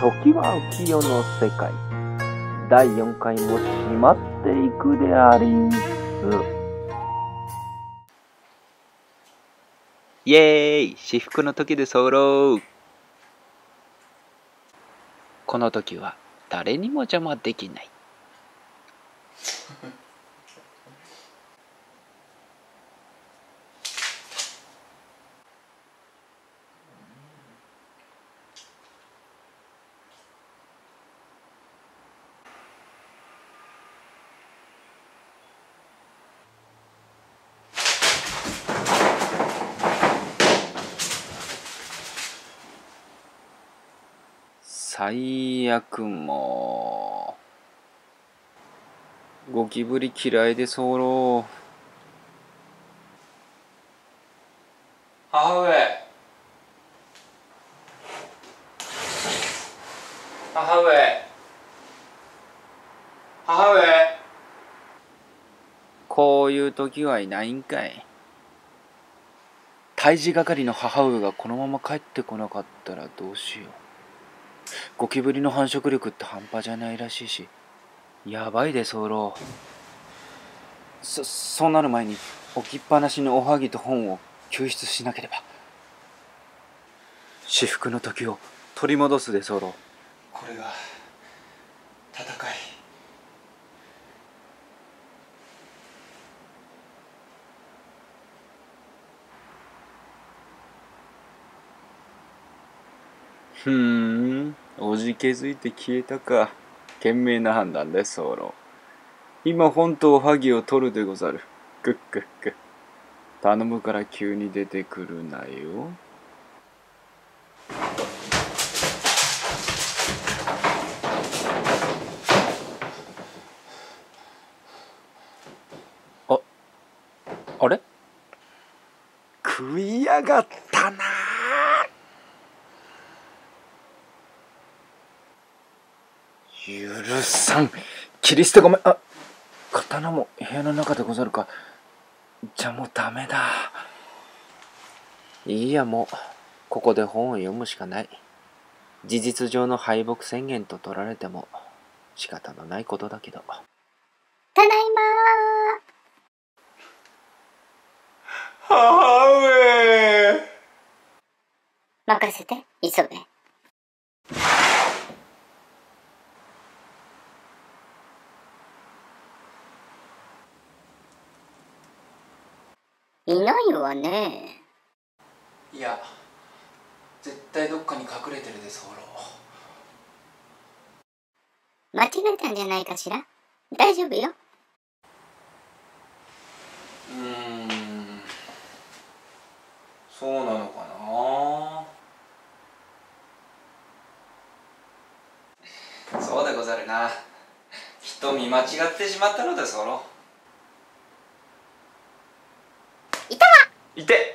時は浮世の世界。第4回も閉まっていくでありんす。イエーイ。至福の時で候。この時は誰にも邪魔できない。最悪もうゴキブリ嫌いで候母上。母上。母上。こういう時はいないんかい。退治係の母上がこのまま帰ってこなかったらどうしようゴキブリの繁殖力って半端じゃないらしいし。やばいで候そそうなる前に置きっぱなしのおはぎと本を救出しなければ。至福の時を取り戻すで候これが戦い。ふーんおじけづいて消えたか。賢明な判断です候今本当おはぎを取るでござる。くっくっく頼むから急に出てくるなよ。ああれ？食いやがったな許さん。切り捨てごめん。あ刀も部屋の中でござるか。じゃもうダメだ。いいやもう。ここで本を読むしかない。事実上の敗北宣言と取られても仕方のないことだけど。ただいま母上任せて。磯部いないわね。いや絶対どっかに隠れてるで候間違えたんじゃないかしら？大丈夫よ。うーん。そうなのかな？そうでござるな。きっと見間違ってしまったのです候いたわいて。